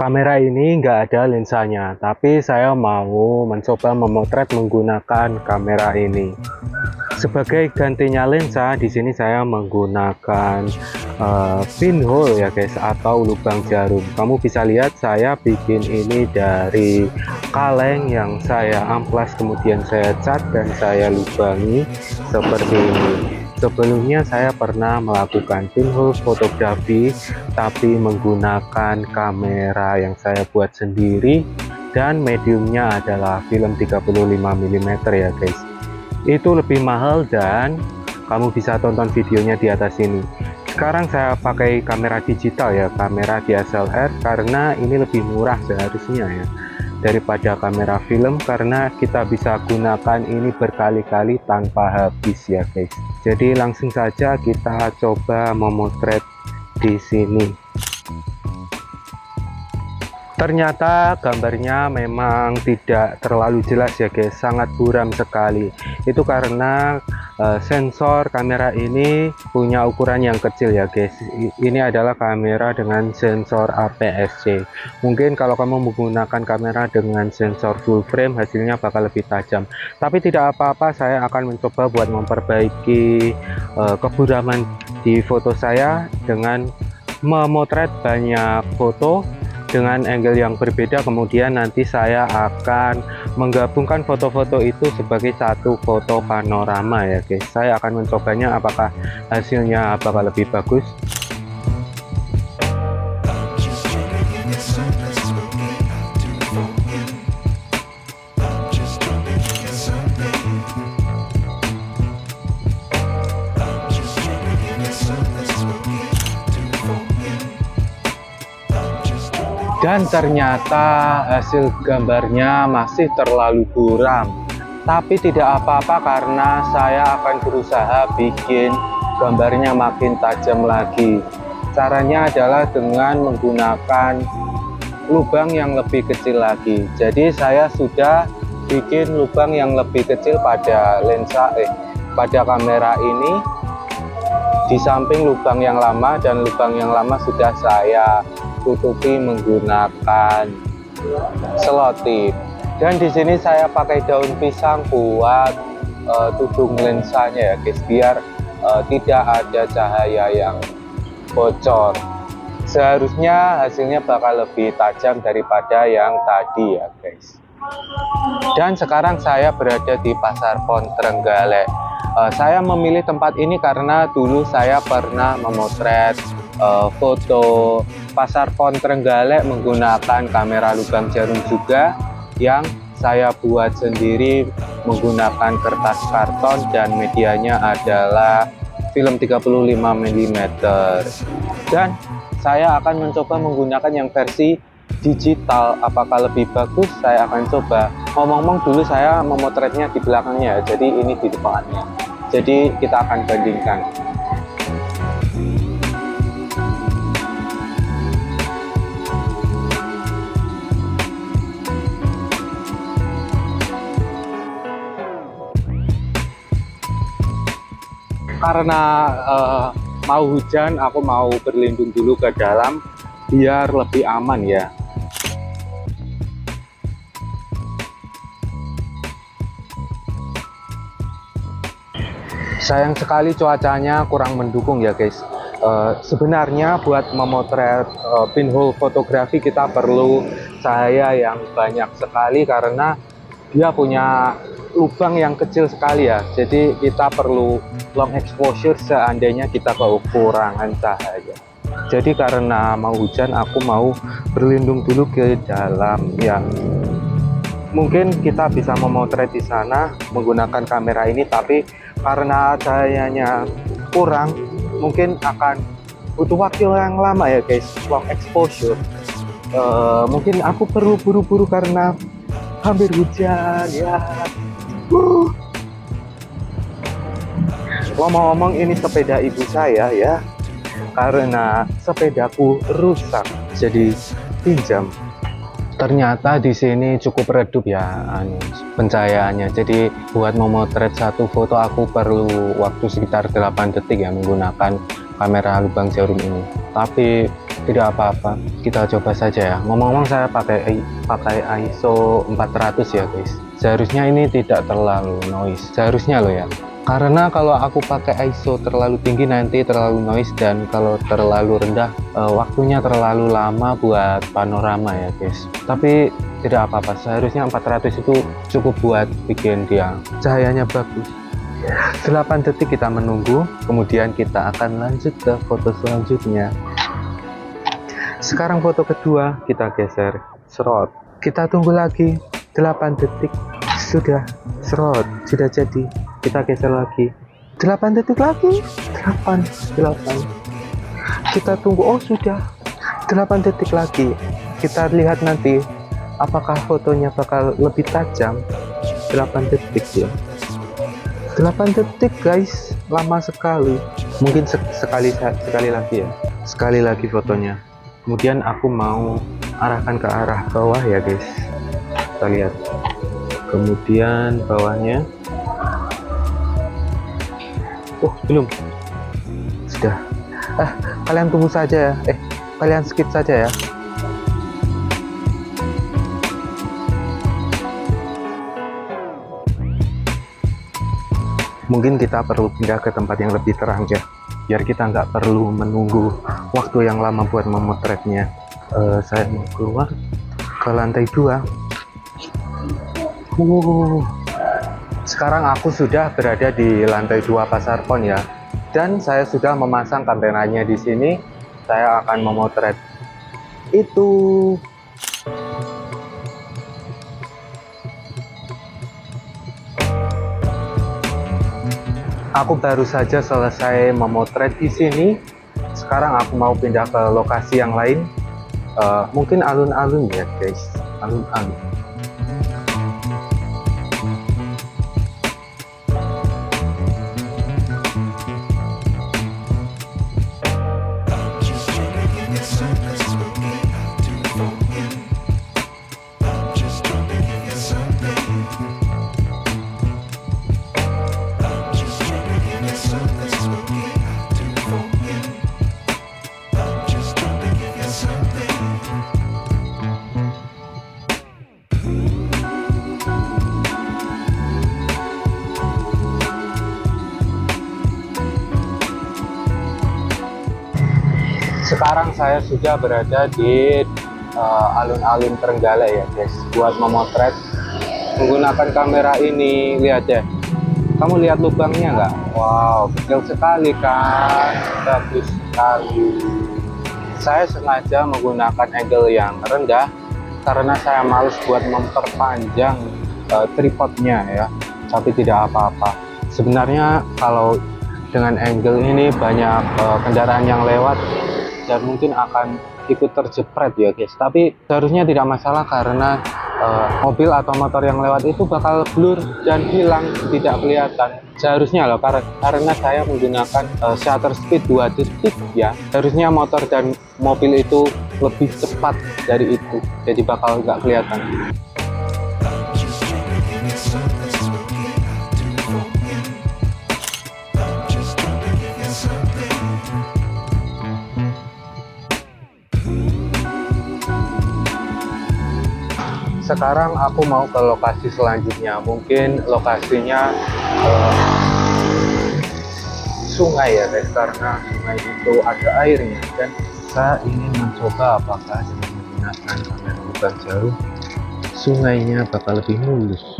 kamera ini nggak ada lensanya tapi saya mau mencoba memotret menggunakan kamera ini. Sebagai gantinya lensa di sini saya menggunakan uh, pinhole ya guys atau lubang jarum. Kamu bisa lihat saya bikin ini dari kaleng yang saya amplas kemudian saya cat dan saya lubangi seperti ini Sebelumnya saya pernah melakukan pinhole fotografi tapi menggunakan kamera yang saya buat sendiri dan mediumnya adalah film 35 mm ya guys. Itu lebih mahal dan kamu bisa tonton videonya di atas ini. Sekarang saya pakai kamera digital ya, kamera DSLR karena ini lebih murah seharusnya ya daripada kamera film karena kita bisa gunakan ini berkali-kali tanpa habis ya guys. Jadi langsung saja kita coba memotret di sini. Ternyata gambarnya memang tidak terlalu jelas ya guys. Sangat buram sekali. Itu karena uh, sensor kamera ini punya ukuran yang kecil ya guys. Ini adalah kamera dengan sensor APS-C mungkin kalau kamu menggunakan kamera dengan sensor full frame hasilnya bakal lebih tajam. Tapi tidak apa-apa saya akan mencoba buat memperbaiki uh, keburaman di foto saya dengan memotret banyak foto dengan angle yang berbeda kemudian nanti saya akan menggabungkan foto-foto itu sebagai satu foto panorama ya guys saya akan mencobanya apakah hasilnya apakah lebih bagus dan ternyata hasil gambarnya masih terlalu buram. Tapi tidak apa-apa karena saya akan berusaha bikin gambarnya makin tajam lagi. Caranya adalah dengan menggunakan lubang yang lebih kecil lagi. Jadi saya sudah bikin lubang yang lebih kecil pada lensa eh pada kamera ini. Di samping lubang yang lama dan lubang yang lama sudah saya tutupi menggunakan selotip. Dan di sini saya pakai daun pisang buat uh, tudung lensanya ya guys biar uh, tidak ada cahaya yang bocor. Seharusnya hasilnya bakal lebih tajam daripada yang tadi ya guys. Dan sekarang saya berada di pasar Pon Trenggalek uh, saya memilih tempat ini karena dulu saya pernah memotret uh, foto pasar Pon Trenggalek menggunakan kamera lubang jarum juga yang saya buat sendiri menggunakan kertas karton dan medianya adalah film 35 mm dan saya akan mencoba menggunakan yang versi digital. Apakah lebih bagus? Saya akan coba. Ngomong-ngomong dulu saya memotretnya di belakangnya jadi ini di depannya. Jadi kita akan bandingkan karena uh, mau hujan aku mau berlindung dulu ke dalam biar lebih aman ya. Sayang sekali cuacanya kurang mendukung ya guys. Uh, sebenarnya buat memotret uh, pinhole fotografi kita perlu cahaya yang banyak sekali karena dia punya lubang yang kecil sekali ya. Jadi kita perlu long exposure seandainya kita kekurangan cahaya. Jadi karena mau hujan aku mau berlindung dulu ke dalam ya. Mungkin kita bisa memotret di sana menggunakan kamera ini tapi karena cahayanya kurang mungkin akan butuh waktu yang lama ya guys. Long exposure. Uh, mungkin aku perlu buru-buru karena hampir hujan ya Ngomong-ngomong ini sepeda ibu saya ya Karena sepedaku rusak Jadi pinjam Ternyata di sini cukup redup ya anu, pencahayaannya. Jadi buat memotret satu foto aku perlu waktu sekitar 8 detik ya menggunakan kamera lubang jarum ini. Tapi tidak apa-apa kita coba saja ya ngomong-ngomong saya pakai pakai ISO 400 ya guys seharusnya ini tidak terlalu noise. Seharusnya loh ya. Karena kalau aku pakai ISO terlalu tinggi nanti terlalu noise dan kalau terlalu rendah uh, waktunya terlalu lama buat panorama ya guys. Tapi tidak apa-apa. Seharusnya 400 itu cukup buat bikin dia cahayanya bagus. 8 detik kita menunggu kemudian kita akan lanjut ke foto selanjutnya. Sekarang foto kedua kita geser serot. Kita tunggu lagi 8 detik sudah serot sudah jadi. Kita geser lagi. 8 detik lagi? 8 8 kita tunggu oh sudah. 8 detik lagi. Kita lihat nanti apakah fotonya bakal lebih tajam. 8 detik ya. 8 detik guys. Lama sekali. Mungkin sek sekali sekali lagi ya. Sekali lagi fotonya. Kemudian aku mau arahkan ke arah bawah ya guys kita lihat. Kemudian bawahnya. Oh belum. Sudah. Ah kalian tunggu saja ya. Eh kalian skip saja ya. Mungkin kita perlu pindah ke tempat yang lebih terang ya. Biar kita nggak perlu menunggu waktu yang lama buat memotretnya. Uh, saya mau keluar ke lantai dua sekarang aku sudah berada di lantai dua pasar pon ya. Dan saya sudah memasang kameranya di sini. Saya akan memotret itu. Aku baru saja selesai memotret di sini. Sekarang aku mau pindah ke lokasi yang lain. Uh, mungkin alun-alun ya guys. Alun-alun sekarang saya sudah berada di uh, alun-alun uh, ya guys. Buat memotret menggunakan kamera ini. Lihat ya. Kamu lihat lubangnya nggak? Wow kecil sekali kan? Bagus sekali. Saya sengaja menggunakan angle yang rendah karena saya males buat memperpanjang uh, tripodnya ya. Tapi tidak apa-apa. Sebenarnya kalau dengan angle ini banyak uh, kendaraan yang lewat dan mungkin akan ikut terjepret ya guys. Tapi seharusnya tidak masalah karena uh, mobil atau motor yang lewat itu bakal blur dan hilang tidak kelihatan. Seharusnya loh karena saya menggunakan uh, shutter speed 2 detik ya harusnya motor dan mobil itu lebih cepat dari itu jadi bakal nggak kelihatan sekarang aku mau ke lokasi selanjutnya. Mungkin lokasinya uh, sungai ya guys karena sungai itu ada airnya dan saya ingin mencoba apakah dengan menggunakan kamera bukan jauh sungainya bakal lebih mulus